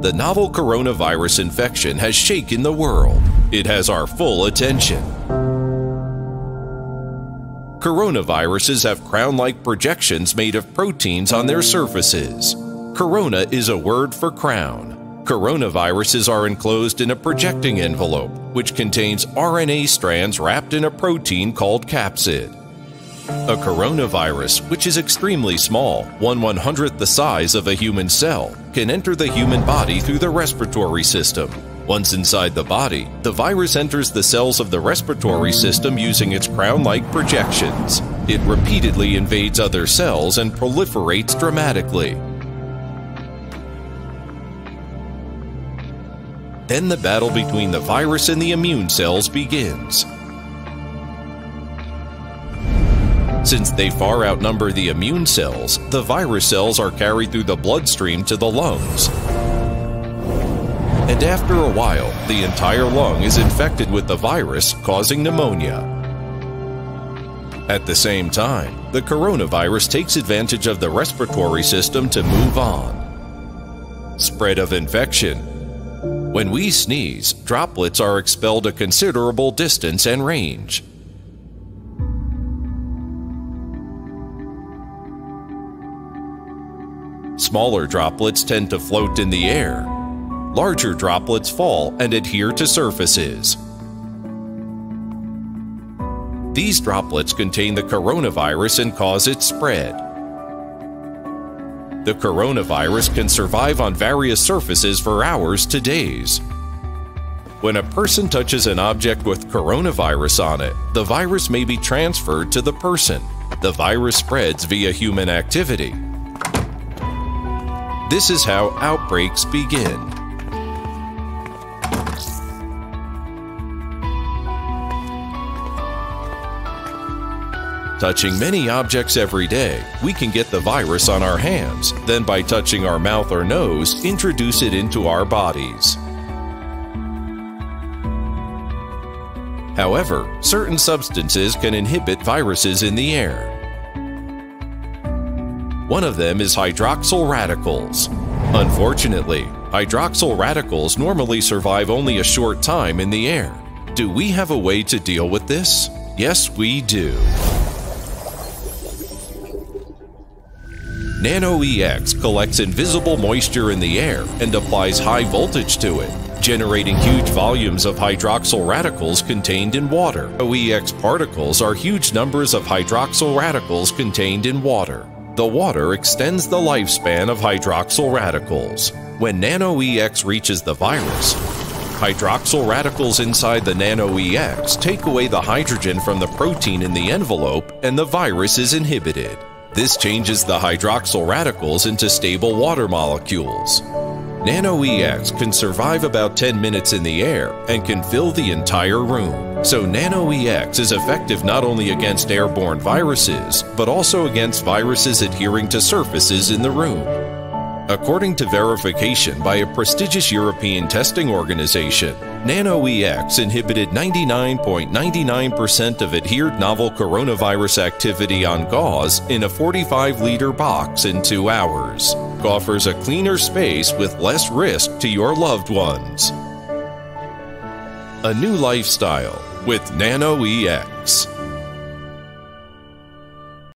The novel coronavirus infection has shaken the world. It has our full attention. Coronaviruses have crown like projections made of proteins on their surfaces. Corona is a word for crown. Coronaviruses are enclosed in a projecting envelope, which contains RNA strands wrapped in a protein called capsid. A coronavirus, which is extremely small, one one hundredth the size of a human cell, can enter the human body through the respiratory system. Once inside the body, the virus enters the cells of the respiratory system using its crown like projections. It repeatedly invades other cells and proliferates dramatically. Then the battle between the virus and the immune cells begins. Since they far outnumber the immune cells, the virus cells are carried through the bloodstream to the lungs. And after a while, the entire lung is infected with the virus, causing pneumonia. At the same time, the coronavirus takes advantage of the respiratory system to move on. Spread of infection when we sneeze, droplets are expelled a considerable distance and range. Smaller droplets tend to float in the air. Larger droplets fall and adhere to surfaces. These droplets contain the coronavirus and cause its spread. The coronavirus can survive on various surfaces for hours to days. When a person touches an object with coronavirus on it, the virus may be transferred to the person. The virus spreads via human activity. This is how outbreaks begin. Touching many objects every day, we can get the virus on our hands, then by touching our mouth or nose, introduce it into our bodies. However, certain substances can inhibit viruses in the air. One of them is hydroxyl radicals. Unfortunately, hydroxyl radicals normally survive only a short time in the air. Do we have a way to deal with this? Yes, we do. NanoEX collects invisible moisture in the air and applies high voltage to it, generating huge volumes of hydroxyl radicals contained in water. NanoEX particles are huge numbers of hydroxyl radicals contained in water. The water extends the lifespan of hydroxyl radicals. When NanoEX reaches the virus, hydroxyl radicals inside the NanoEX take away the hydrogen from the protein in the envelope and the virus is inhibited. This changes the hydroxyl radicals into stable water molecules. NanoEX can survive about 10 minutes in the air and can fill the entire room. So NanoEX is effective not only against airborne viruses, but also against viruses adhering to surfaces in the room. According to verification by a prestigious European testing organization, NanoEX inhibited 99.99% of adhered novel coronavirus activity on gauze in a 45 liter box in two hours. Offers a cleaner space with less risk to your loved ones. A new lifestyle with NanoEX.